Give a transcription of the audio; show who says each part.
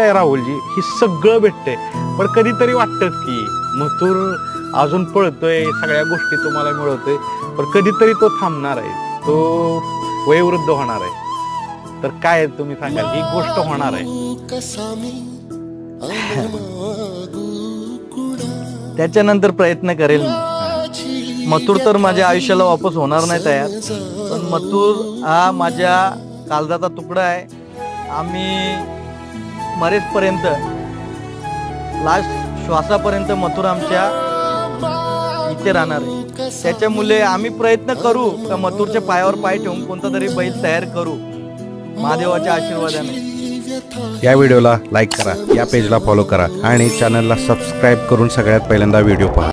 Speaker 1: आहे राहुलजी? ही सगळं भेटतंय. पण कधीतरी वाटतंच की मथुर अजून पळतोय सगळ्या गोष्टी तुम्हाला मिळवतोय पण कधीतरी तो थांबणार आहे. तो वयोवृद्ध होणार आहे. तर काय तुम्ही सांगाल? ही गोष्ट होणार आहे.
Speaker 2: त्याच्यानंतर प्रयत्न करेल. मी मथुर तर माझ्या आयुष्याला वापस होणार नाही तयार. पण मथुर हा माझ्या काळजाचा तुकडा आहे. आम्ही मरेपर्यंत लास्ट श्वासापर्यंत मथुर आमच्या इथे राहणार आहे. त्याच्यामुळे आम्ही प्रयत्न करू का मथुरच्या पायावर पाय ठेवून कोणता तरी बैल तयार करू महादेवाच्या आशीर्वादाने.
Speaker 1: या व्हिडिओला लाईक करा या पेजला फॉलो करा आणि चॅनलला सबस्क्राईब करून सगळ्यात पहिल्यांदा व्हिडिओ पहा.